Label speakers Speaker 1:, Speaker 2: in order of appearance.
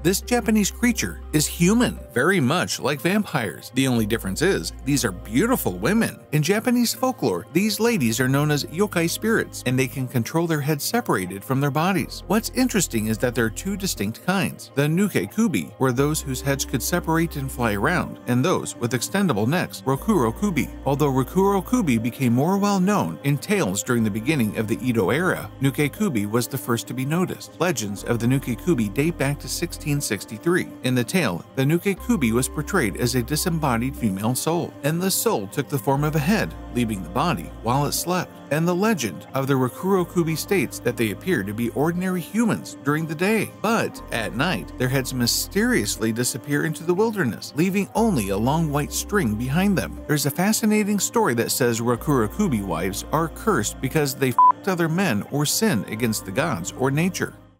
Speaker 1: This Japanese creature is human, very much like vampires. The only difference is, these are beautiful women. In Japanese folklore, these ladies are known as yokai spirits, and they can control their heads separated from their bodies. What's interesting is that there are two distinct kinds. The Nuke Kubi were those whose heads could separate and fly around, and those with extendable necks, Rokuro Kubi. Although Rokuro Kubi became more well known in tales during the beginning of the Edo era, Nuke Kubi was the first to be noticed. Legends of the Nuke Kubi date back to 16 1963. In the tale, the Nuke Kubi was portrayed as a disembodied female soul, and the soul took the form of a head, leaving the body while it slept. And the legend of the Rokuro Kubi states that they appear to be ordinary humans during the day, but at night, their heads mysteriously disappear into the wilderness, leaving only a long white string behind them. There's a fascinating story that says Rokuro Kubi wives are cursed because they f***ed other men or sinned against the gods or nature.